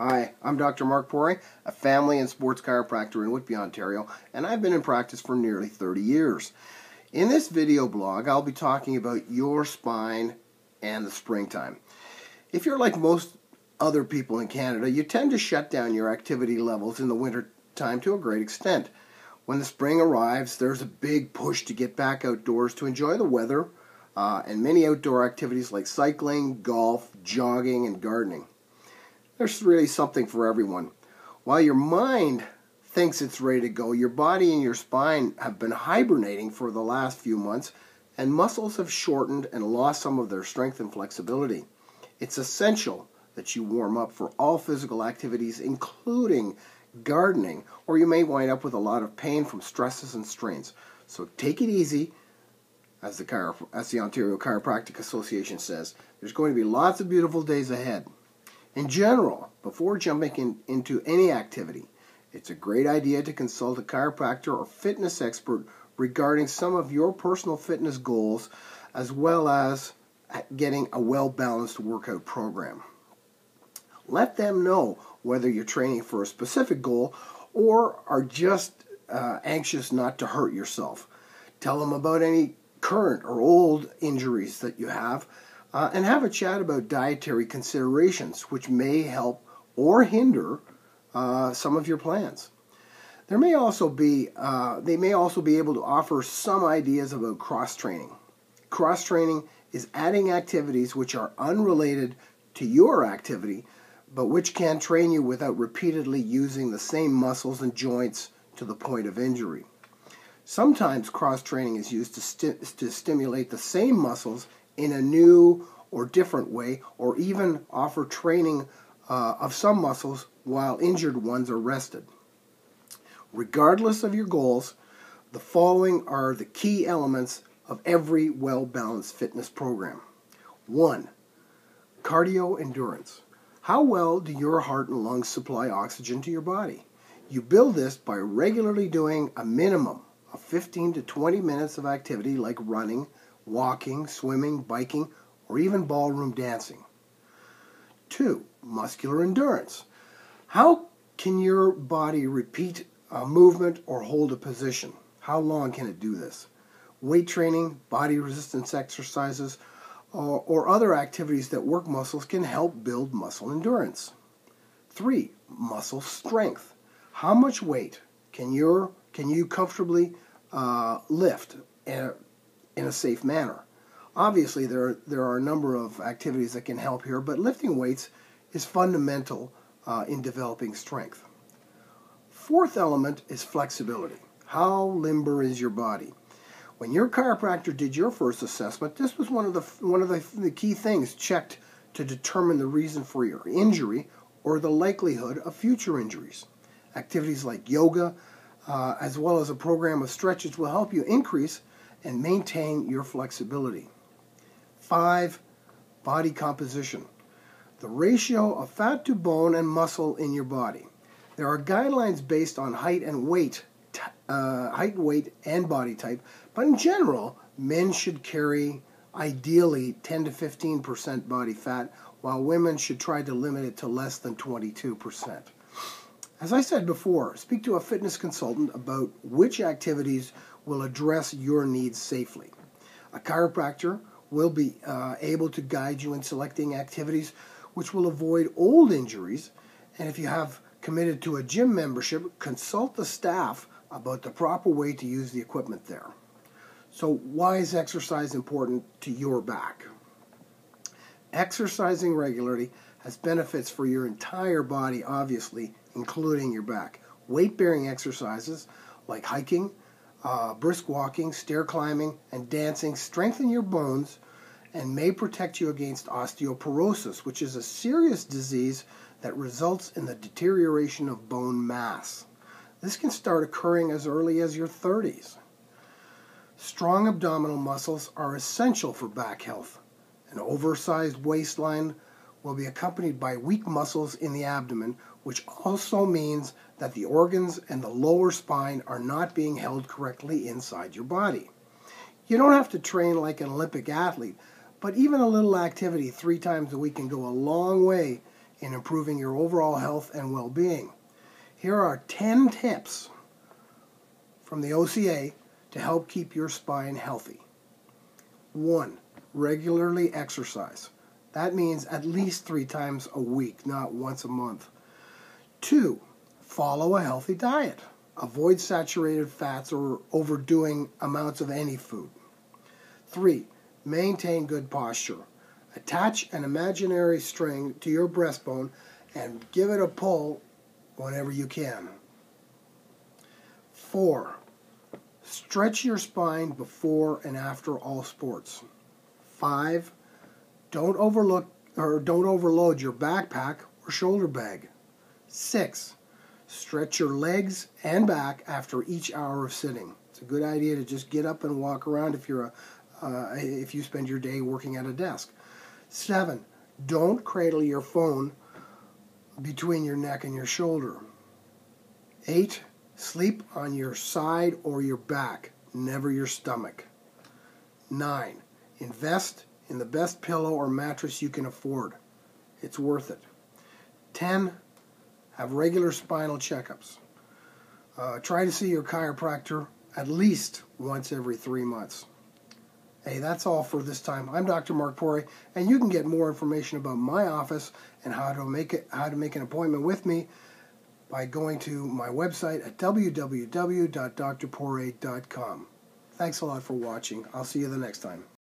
Hi, I'm Dr. Mark Poray, a family and sports chiropractor in Whitby, Ontario, and I've been in practice for nearly 30 years. In this video blog, I'll be talking about your spine and the springtime. If you're like most other people in Canada, you tend to shut down your activity levels in the winter time to a great extent. When the spring arrives, there's a big push to get back outdoors to enjoy the weather uh, and many outdoor activities like cycling, golf, jogging, and gardening. There's really something for everyone. While your mind thinks it's ready to go, your body and your spine have been hibernating for the last few months, and muscles have shortened and lost some of their strength and flexibility. It's essential that you warm up for all physical activities, including gardening, or you may wind up with a lot of pain from stresses and strains. So take it easy. As the, chiro- as the Ontario Chiropractic Association says, there's going to be lots of beautiful days ahead. In general, before jumping in, into any activity, it's a great idea to consult a chiropractor or fitness expert regarding some of your personal fitness goals as well as getting a well balanced workout program. Let them know whether you're training for a specific goal or are just uh, anxious not to hurt yourself. Tell them about any current or old injuries that you have uh, and have a chat about dietary considerations, which may help or hinder uh, some of your plans. There may also be uh, they may also be able to offer some ideas about cross training. Cross training is adding activities which are unrelated to your activity, but which can train you without repeatedly using the same muscles and joints to the point of injury. Sometimes cross training is used to, sti- to stimulate the same muscles in a new or different way, or even offer training uh, of some muscles while injured ones are rested. Regardless of your goals, the following are the key elements of every well balanced fitness program. One, cardio endurance. How well do your heart and lungs supply oxygen to your body? You build this by regularly doing a minimum of 15 to 20 minutes of activity like running, walking, swimming, biking, or even ballroom dancing. Two, muscular endurance. How can your body repeat a movement or hold a position? How long can it do this? Weight training, body resistance exercises, or, or other activities that work muscles can help build muscle endurance. Three, muscle strength. How much weight can your can you comfortably uh, lift in a safe manner. Obviously, there are, there are a number of activities that can help here, but lifting weights is fundamental uh, in developing strength. Fourth element is flexibility. How limber is your body? When your chiropractor did your first assessment, this was one of the one of the, the key things checked to determine the reason for your injury or the likelihood of future injuries. Activities like yoga, uh, as well as a program of stretches, will help you increase and maintain your flexibility. Five, body composition. The ratio of fat to bone and muscle in your body. There are guidelines based on height and weight, uh, height, weight, and body type, but in general, men should carry ideally 10 to 15 percent body fat, while women should try to limit it to less than 22 percent. As I said before, speak to a fitness consultant about which activities will address your needs safely. A chiropractor will be uh, able to guide you in selecting activities which will avoid old injuries. And if you have committed to a gym membership, consult the staff about the proper way to use the equipment there. So, why is exercise important to your back? Exercising regularly has benefits for your entire body, obviously, including your back. Weight bearing exercises like hiking, uh, brisk walking, stair climbing, and dancing strengthen your bones and may protect you against osteoporosis, which is a serious disease that results in the deterioration of bone mass. This can start occurring as early as your 30s. Strong abdominal muscles are essential for back health. An oversized waistline will be accompanied by weak muscles in the abdomen, which also means that the organs and the lower spine are not being held correctly inside your body. You don't have to train like an Olympic athlete, but even a little activity three times a week can go a long way in improving your overall health and well being. Here are 10 tips from the OCA to help keep your spine healthy. 1. Regularly exercise. That means at least three times a week, not once a month. 2. Follow a healthy diet. Avoid saturated fats or overdoing amounts of any food. 3. Maintain good posture. Attach an imaginary string to your breastbone and give it a pull whenever you can. 4. Stretch your spine before and after all sports. 5. Don't overlook or don't overload your backpack or shoulder bag. 6. Stretch your legs and back after each hour of sitting. It's a good idea to just get up and walk around if you're a uh, if you spend your day working at a desk. 7. Don't cradle your phone between your neck and your shoulder. 8. Sleep on your side or your back, never your stomach. 9. Invest in the best pillow or mattress you can afford. It's worth it. 10. Have regular spinal checkups. Uh, try to see your chiropractor at least once every three months. Hey, that's all for this time. I'm Dr. Mark Poray, and you can get more information about my office and how to make it how to make an appointment with me by going to my website at www.drporay.com. Thanks a lot for watching. I'll see you the next time.